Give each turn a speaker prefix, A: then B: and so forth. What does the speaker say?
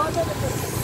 A: बहुत ज़्यादा